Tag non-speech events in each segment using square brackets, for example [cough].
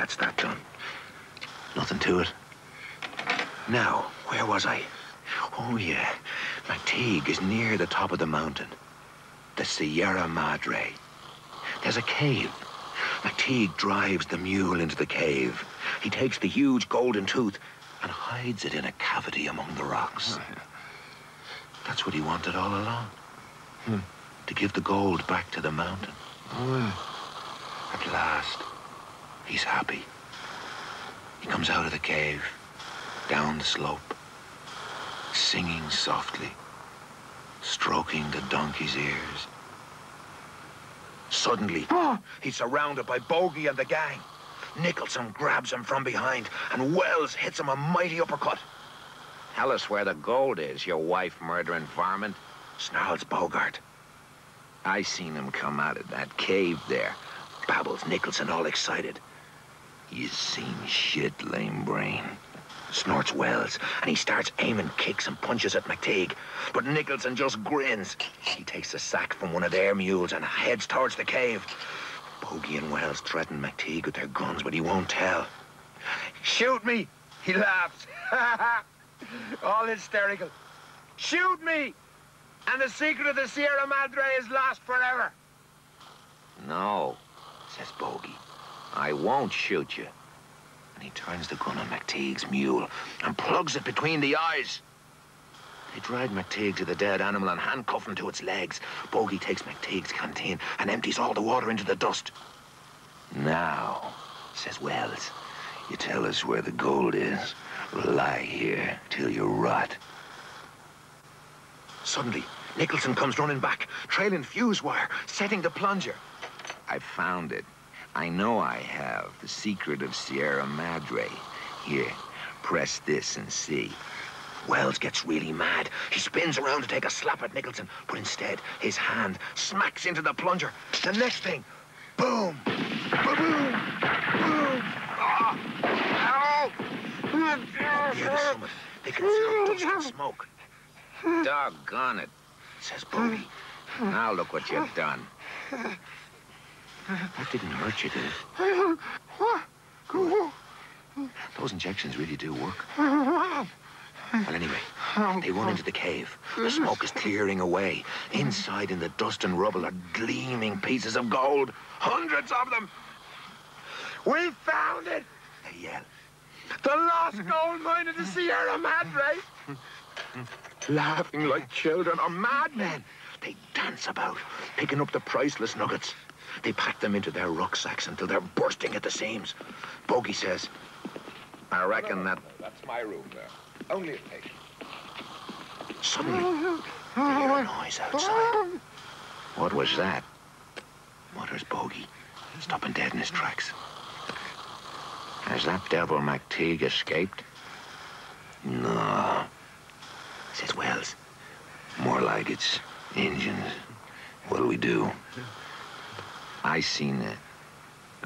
that's that done. Nothing to it. Now, where was I? Oh, yeah. McTeague is near the top of the mountain. The Sierra Madre. There's a cave. McTeague drives the mule into the cave. He takes the huge golden tooth and hides it in a cavity among the rocks. That's what he wanted all along. Hmm. To give the gold back to the mountain. Oh, At last, he's happy. He comes out of the cave, down the slope, singing softly, stroking the donkey's ears. Suddenly, [gasps] he's surrounded by Bogey and the gang. Nicholson grabs him from behind, and Wells hits him a mighty uppercut. Tell us where the gold is, you wife-murdering varmint. Snarls Bogart. I seen him come out of that cave there. Babbles Nicholson, all excited. You seen shit, lame brain. Snorts Wells, and he starts aiming kicks and punches at McTeague. But Nicholson just grins. He takes a sack from one of their mules and heads towards the cave. Bogey and Wells threaten McTeague with their guns, but he won't tell. Shoot me! He laughs. All hysterical. Shoot me! And the secret of the Sierra Madre is lost forever. No, Says Bogey. I won't shoot you. And he turns the gun on McTeague's mule and plugs it between the eyes. They drag McTeague to the dead animal and handcuff him to its legs. Bogey takes McTeague's canteen and empties all the water into the dust. Now, says Wells, you tell us where the gold is. Lie here till you rot. Suddenly, Nicholson comes running back, trailing fuse wire, setting the plunger. I found it. I know I have the secret of Sierra Madre. Here, press this and see. Wells gets really mad. He spins around to take a slap at Nicholson, but instead, his hand smacks into the plunger. The next thing, boom, ba-boom, boom. Ah! Ow! The summit, they can see dust and smoke, Doggone it. says Bogey. Now look what you've done. That didn't hurt you, did it? Those injections really do work. Well, anyway, they run into the cave. The smoke is clearing away. Inside, in the dust and rubble, are gleaming pieces of gold. Hundreds of them. We found it! They yell. The lost gold mine of the Sierra Madre. Laughing like children or madmen. They dance about, picking up the priceless nuggets. They pack them into their rucksacks until they're bursting at the seams. Bogey says, I reckon that That's my room there. Only a patient. suddenly, they hear a noise outside. what was that? Mutters Bogey, stopping dead in his tracks. Has that devil McTeague escaped? No, says Wells. More like it's engines. What'll we do? I seen a,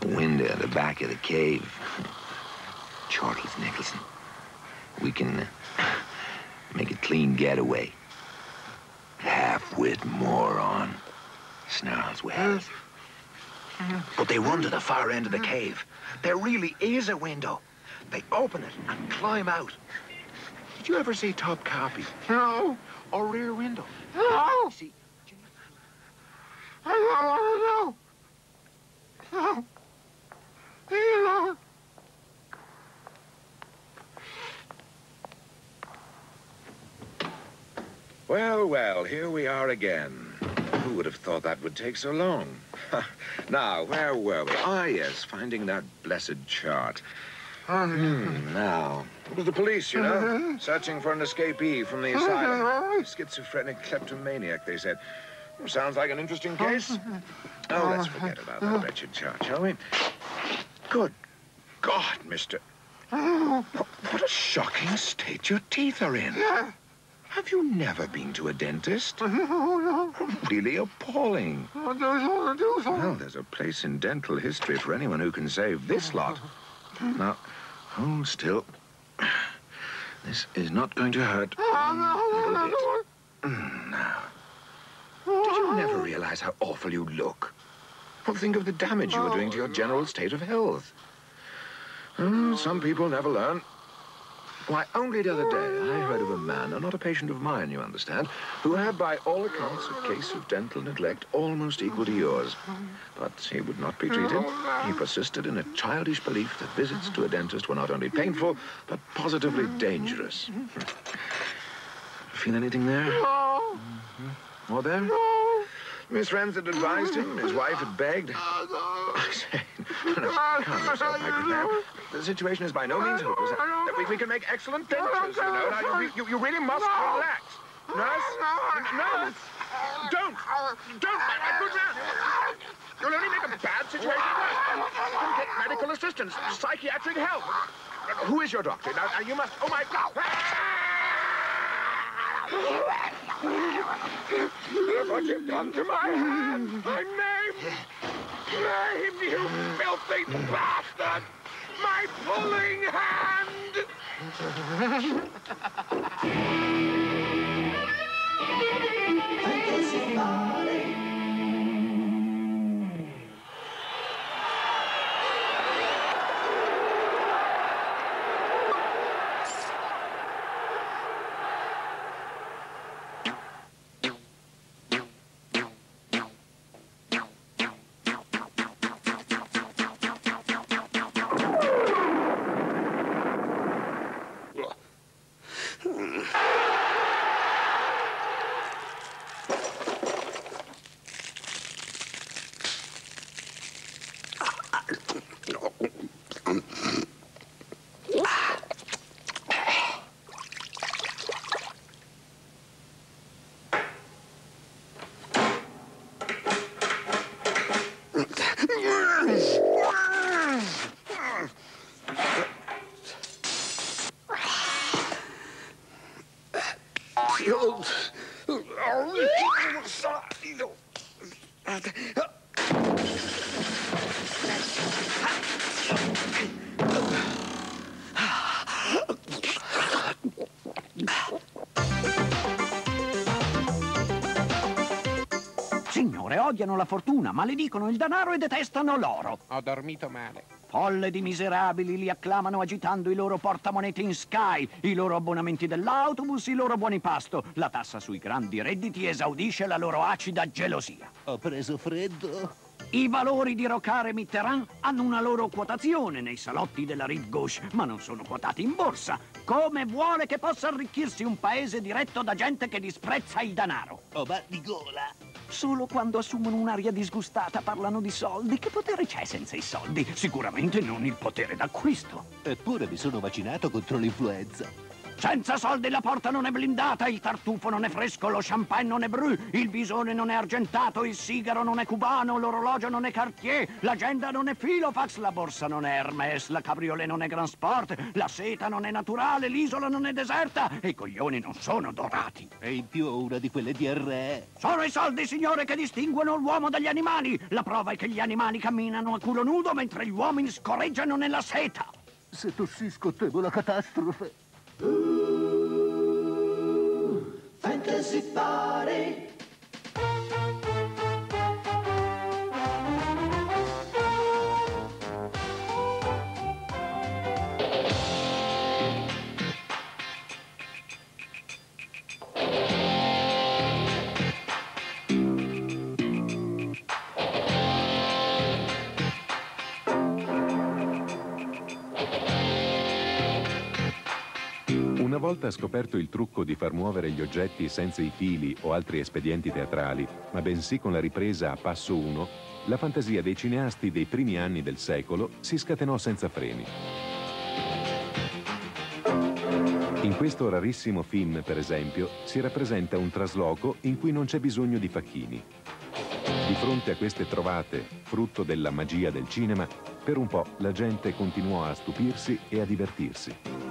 a window at the back of the cave. chortles Nicholson. We can uh, make a clean getaway. Half-wit moron, snarls Wells. But they run to the far end of the cave. There really is a window. They open it and climb out. Did you ever see Topkapi? No. Or rear window? No. See, I don't want to know. No. Leave me alone. Well, well, here we are again. Who would have thought that would take so long? now, where were we? Ah, yes, finding that blessed chart. Hmm, now, it was the police, you know, searching for an escapee from the asylum. A Schizophrenic kleptomaniac, they said. Sounds like an interesting case. Oh, let's forget about that wretched chart, shall we? Good God, mister. What a shocking state your teeth are in. Have you never been to a dentist? [laughs] No, no. Really appalling. I just want to do something. Well, there's a place in dental history for anyone who can save this lot. Now, hold still. This is not going to hurt. Oh, mm, Now, did never realize how awful you look? Well, think of the damage you are doing to your general state of health. Hmm, some people never learn. Why, only the other day, I heard of a man, not a patient of mine, you understand, who had, by all accounts, a case of dental neglect almost equal to yours. But he would not be treated. He persisted in a childish belief that visits to a dentist were not only painful, but positively dangerous. Feel anything there? No. More there? No. His friends had advised him, his wife had begged. No. I say, calm yourself, my good man. The situation is by no means hopeless. We, we can make excellent dentures, you know. Now, you, you, you really must relax. Nurse? Nurse? Don't! Don't, my, my good man! You'll only make a bad situation worse. Then get medical assistance, psychiatric help. Who is your doctor? Now, now you must... Oh, my God! Ah! Look what you've done to my hand! I'm maimed! Maimed, you filthy bastard! My pulling hand! Odiano la fortuna, maledicono il denaro e detestano l'oro. Ho dormito male. Folle di miserabili li acclamano agitando i loro portamonete in sky, i loro abbonamenti dell'autobus, i loro buoni pasto. La tassa sui grandi redditi esaudisce la loro acida gelosia. Ho preso freddo. I valori di Rocard e Mitterrand hanno una loro quotazione nei salotti della Rive Gauche, ma non sono quotati in borsa. Come vuole che possa arricchirsi un paese diretto da gente che disprezza il denaro? Ho mal di gola. Solo quando assumono un'aria disgustata parlano di soldi. Che potere c'è senza i soldi? Sicuramente non il potere d'acquisto. Eppure mi sono vaccinato contro l'influenza. Senza soldi la porta non è blindata, il tartufo non è fresco, lo champagne non è bru, il bisone non è argentato, il sigaro non è cubano, l'orologio non è Cartier, l'agenda non è Filofax, la borsa non è Hermes, la cabriolet non è Grand Sport, la seta non è naturale, l'isola non è deserta e i coglioni non sono dorati. E in più una di quelle DRE. Sono i soldi, signore, che distinguono l'uomo dagli animali. La prova è che gli animali camminano a culo nudo mentre gli uomini scorreggiano nella seta. Se tossisco temo la catastrofe. Ooh, fantasy party. Una volta scoperto il trucco di far muovere gli oggetti senza i fili o altri espedienti teatrali, ma bensì con la ripresa a passo uno, la fantasia dei cineasti dei primi anni del secolo si scatenò senza freni. In questo rarissimo film, per esempio, si rappresenta un trasloco in cui non c'è bisogno di facchini. Di fronte a queste trovate, frutto della magia del cinema, per un po' la gente continuò a stupirsi e a divertirsi.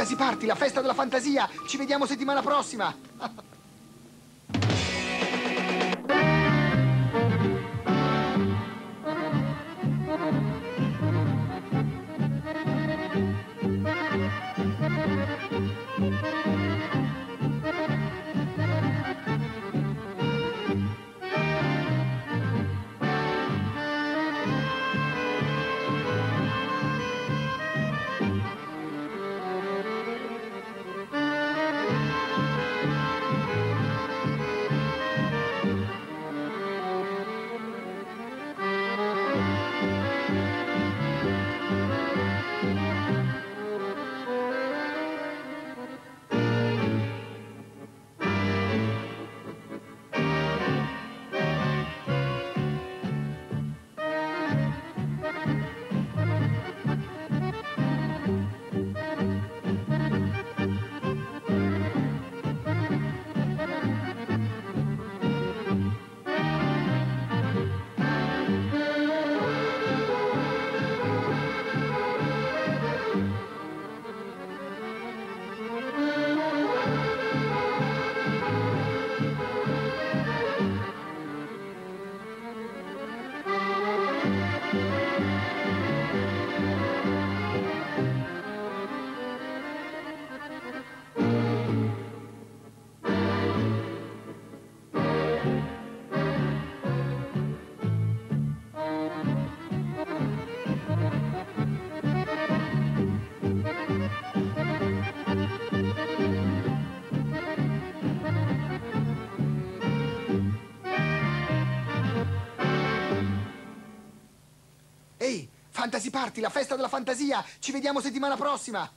Fantasy Party, la festa della fantasia! Ci vediamo settimana prossima! Fantasy Party, la festa della fantasia! Ci vediamo settimana prossima!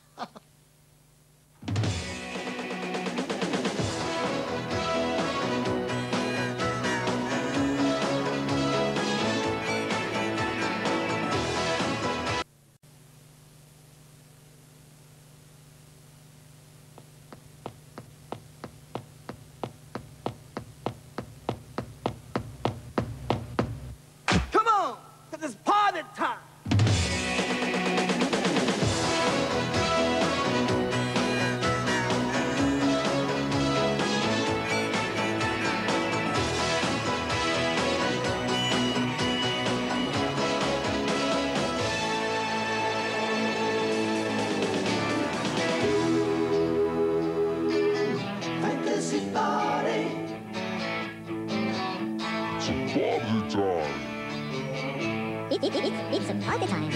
It, it, it, it's a party time.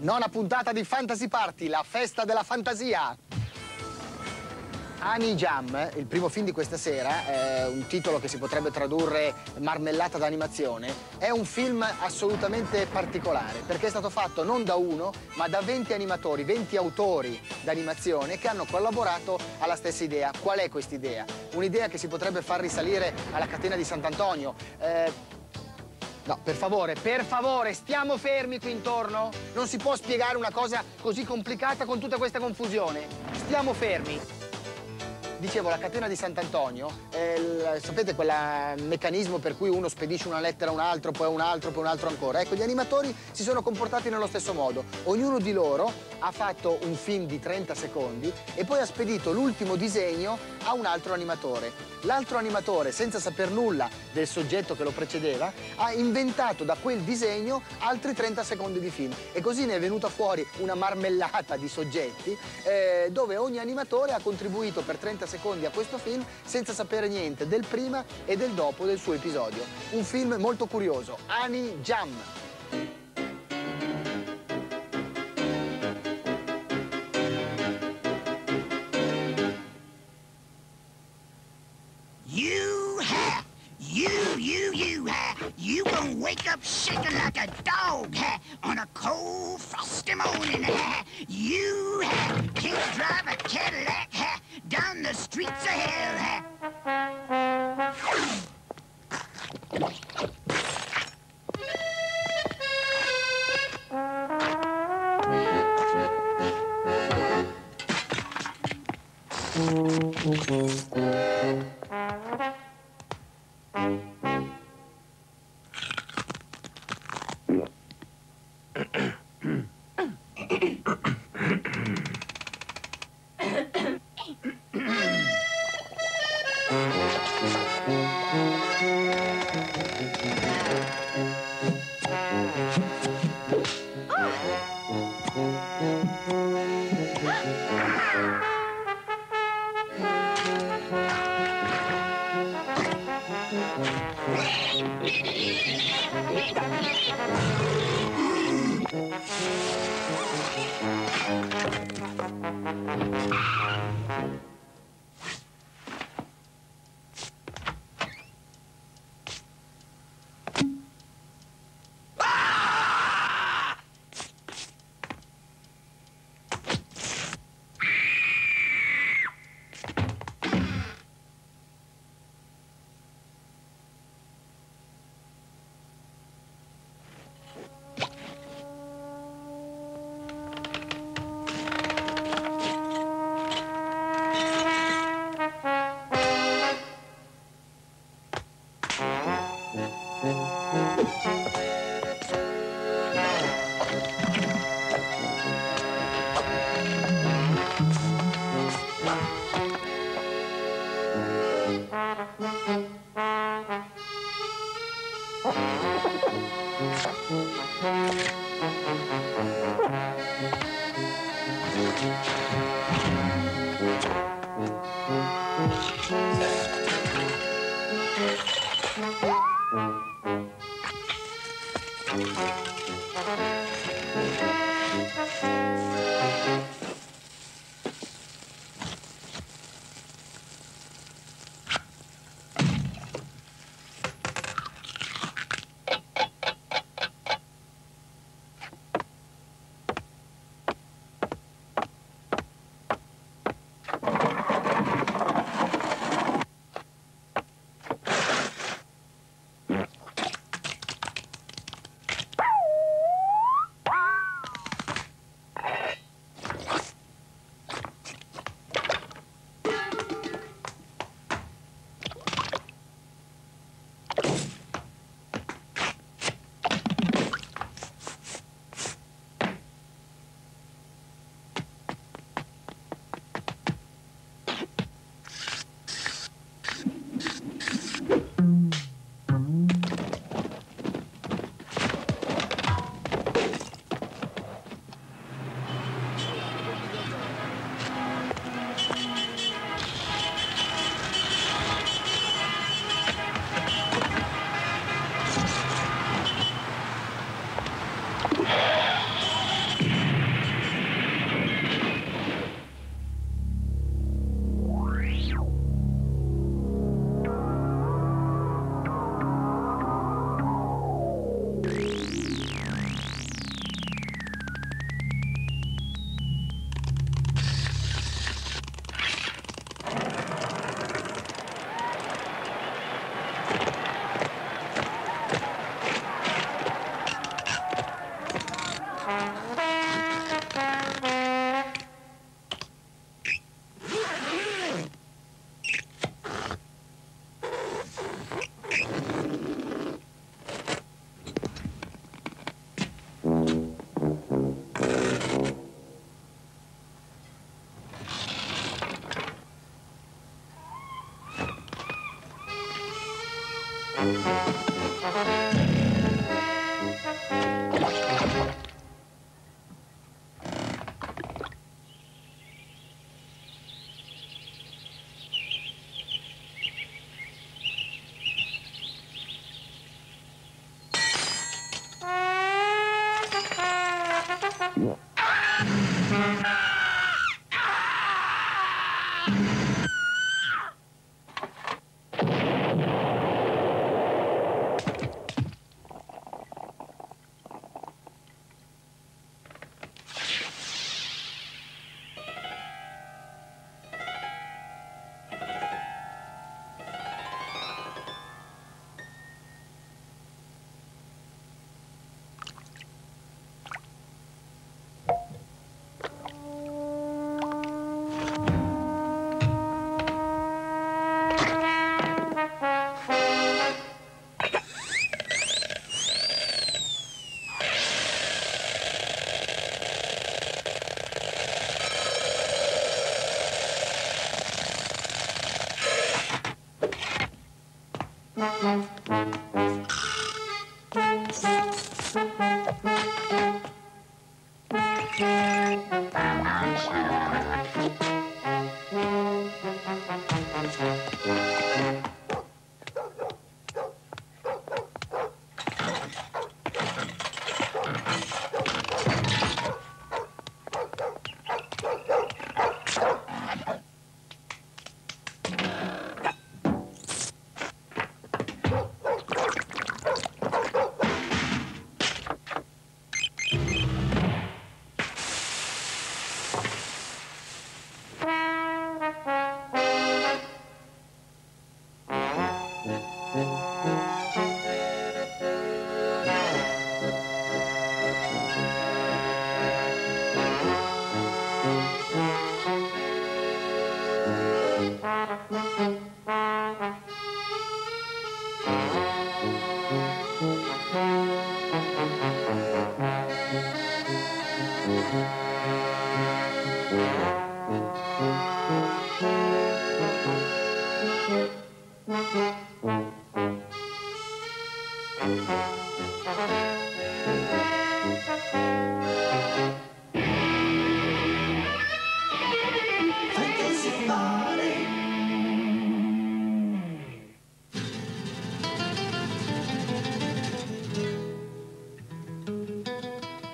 Nona puntata di Fantasy Party, la festa della fantasia. Ani Jam, il primo film di questa sera, è un titolo che si potrebbe tradurre marmellata d'animazione, è un film assolutamente particolare perché è stato fatto non da uno ma da 20 animatori, 20 autori d'animazione che hanno collaborato alla stessa idea. Qual è questa idea? Un'idea che si potrebbe far risalire alla catena di Sant'Antonio. Eh, No, per favore, per favore, stiamo fermi qui intorno. Non si può spiegare una cosa così complicata con tutta questa confusione. Stiamo fermi. Dicevo, la catena di Sant'Antonio, sapete quel meccanismo per cui uno spedisce una lettera a un altro, poi a un altro, poi a un altro ancora? Ecco, gli animatori si sono comportati nello stesso modo. Ognuno di loro ha fatto un film di 30 secondi e poi ha spedito l'ultimo disegno a un altro animatore. L'altro animatore, senza saper nulla del soggetto che lo precedeva, ha inventato da quel disegno altri 30 secondi di film. E così ne è venuta fuori una marmellata di soggetti eh, dove ogni animatore ha contribuito per 30 secondi a questo film senza sapere niente del prima e del dopo del suo episodio. Un film molto curioso, Ani Jam. Wake up shaking like a dog, ha! On a cold, frosty morning, ha! You, ha! Can't drive a Cadillac! Down the streets of hell,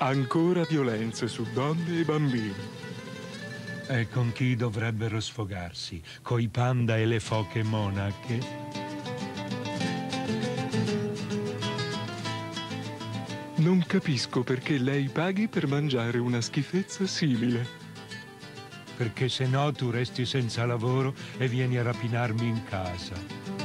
Ancora violenze su donne e bambini. E con chi dovrebbero sfogarsi? Coi panda e le foche monache? Non capisco perché lei paghi per mangiare una schifezza simile. Perché se no tu resti senza lavoro e vieni a rapinarmi in casa.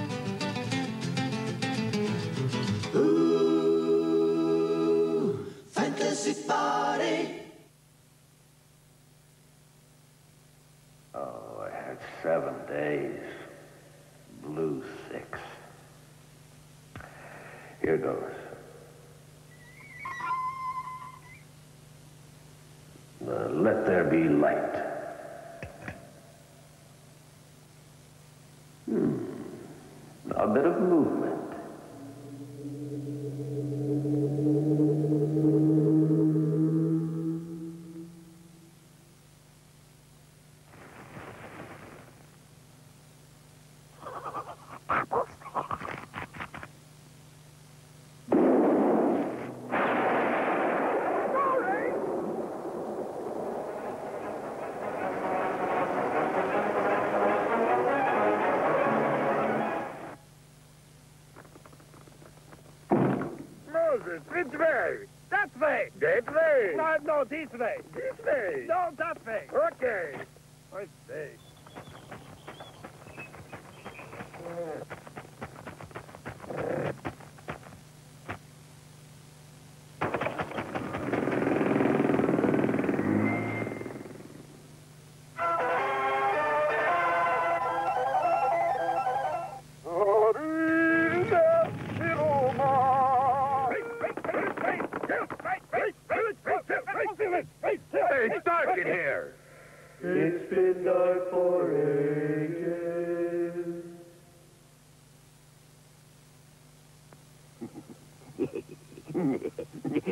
Which way? That way. That way? No, no, this way. This way? No,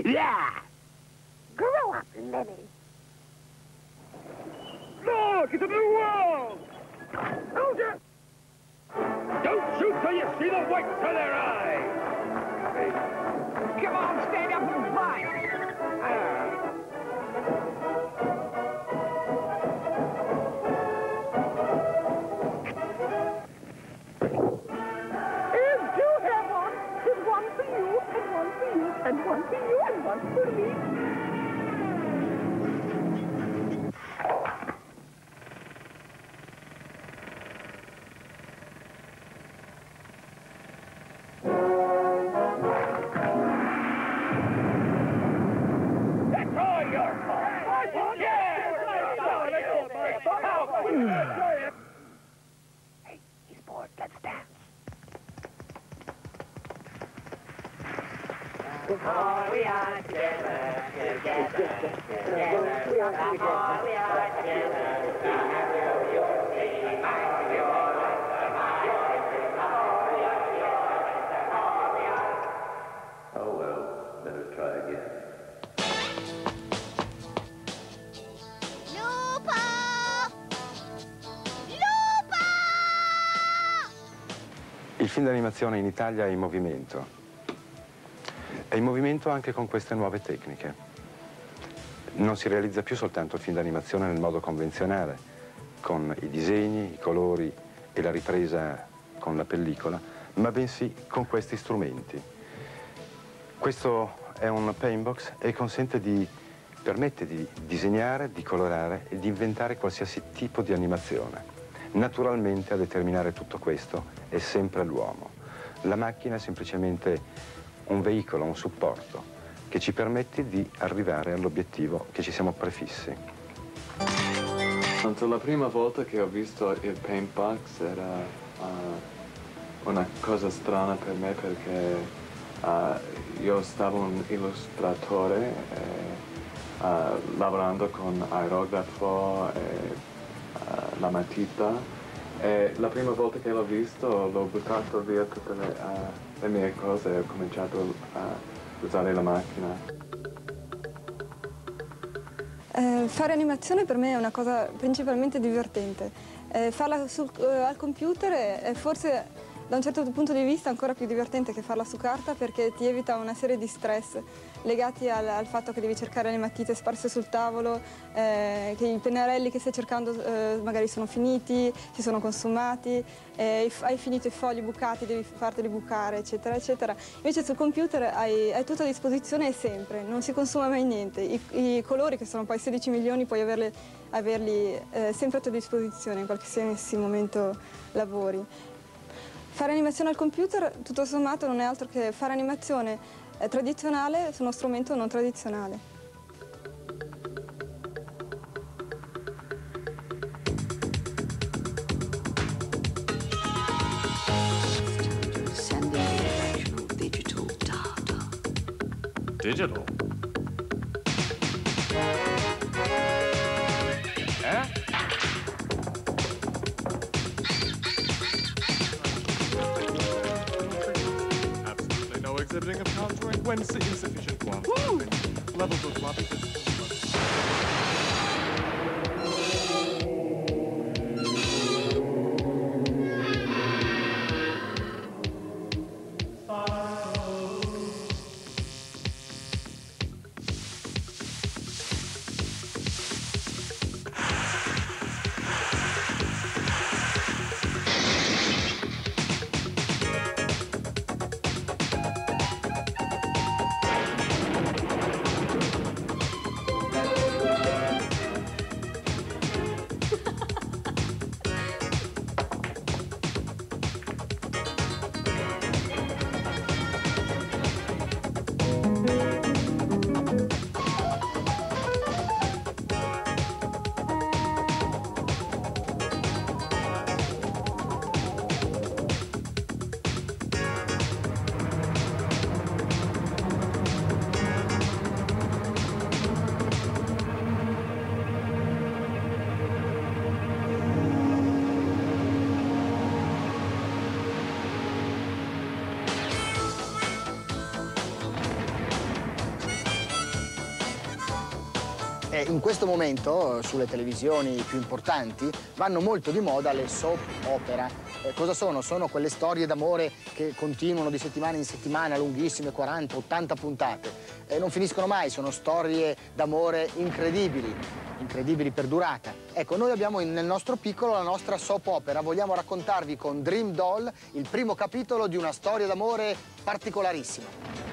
yeah. Grow up, Lenny. Look, it's a blue wall. Soldier! Don't shoot till you see the whites of their eyes. Come on, stand up for. Film d'animazione in Italia è in movimento. È in movimento anche con queste nuove tecniche. Non si realizza più soltanto il film d'animazione nel modo convenzionale, con i disegni, i colori e la ripresa con la pellicola, ma bensì con questi strumenti. Questo è un paintbox e consente di, permette di disegnare, di colorare e di inventare qualsiasi tipo di animazione. Naturalmente a determinare tutto questo è sempre l'uomo. La macchina è semplicemente un veicolo, un supporto che ci permette di arrivare all'obiettivo che ci siamo prefissi. La prima volta che ho visto il paint box era uh, una cosa strana per me perché eh, io stavo un illustratore eh, eh, lavorando con aerografo e la matita e la prima volta che l'ho visto l'ho buttato via tutte le, eh, le mie cose e ho cominciato a usare la macchina. Eh, fare animazione per me è una cosa principalmente divertente. Eh, farla sul- eh, al computer è forse da un certo punto di vista ancora più divertente che farla su carta perché ti evita una serie di stress legati al, al fatto che devi cercare le matite sparse sul tavolo, eh, che i pennarelli che stai cercando eh, magari sono finiti, si sono consumati, eh, hai finito i fogli bucati, devi farteli bucare, eccetera, eccetera. Invece sul computer hai, hai tutto a disposizione sempre, non si consuma mai niente. I, i colori, che sono poi 16 milioni, puoi averli, averli eh, sempre a tua disposizione in qualsiasi momento lavori. Fare animazione al computer, tutto sommato, non è altro che fare animazione eh, tradizionale su uno strumento non tradizionale. Digital when insufficient quantity. Levels of floppy Eh, in questo momento eh, sulle televisioni più importanti vanno molto di moda le soap opera. Eh, cosa sono? Sono quelle storie d'amore che continuano di settimana in settimana, lunghissime, 40, 80 puntate. E non finiscono mai, sono storie d'amore incredibili, incredibili per durata. Ecco, noi abbiamo nel nostro piccolo la nostra soap opera. Vogliamo raccontarvi con Dream Doll il primo capitolo di una storia d'amore particolarissima.